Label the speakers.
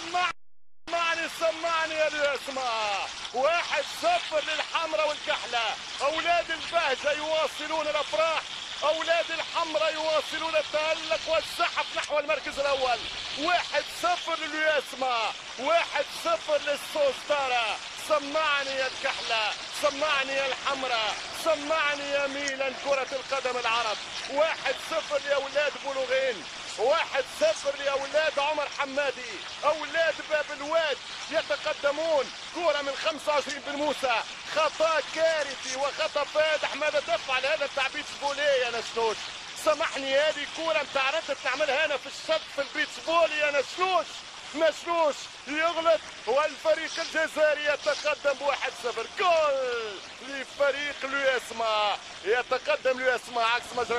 Speaker 1: سمعني سمعني سمعني يا الاسماء واحد صفر للحمرة والكحلة. أولاد البهجة يواصلون الأفراح. أولاد الحمرة يواصلون التألق والزحف نحو المركز الأول. واحد صفر للياسما واحد صفر للسوستارا سمعني يا الكحلة. سمعني يا الحمرة سمعني يا ميلان كرة القدم العرب. واحد صفر لأولاد بلوغين. واحد عمر حمادي أولاد باب الواد يتقدمون. كرة من 25 بن موسى خطأ كارثي وخطأ فادح. ماذا تفعل؟ هذا التعبيد بوليه يا نسنوش سامحني هذه كورة انت عرفت تعملها هنا في الشط في البيتش بولي يا نسنوش نسنوش يغلط والفريق الجزائري يتقدم بواحد صفر. جول لفريق لويسما يتقدم لويسما عكس مجرى